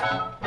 Bye.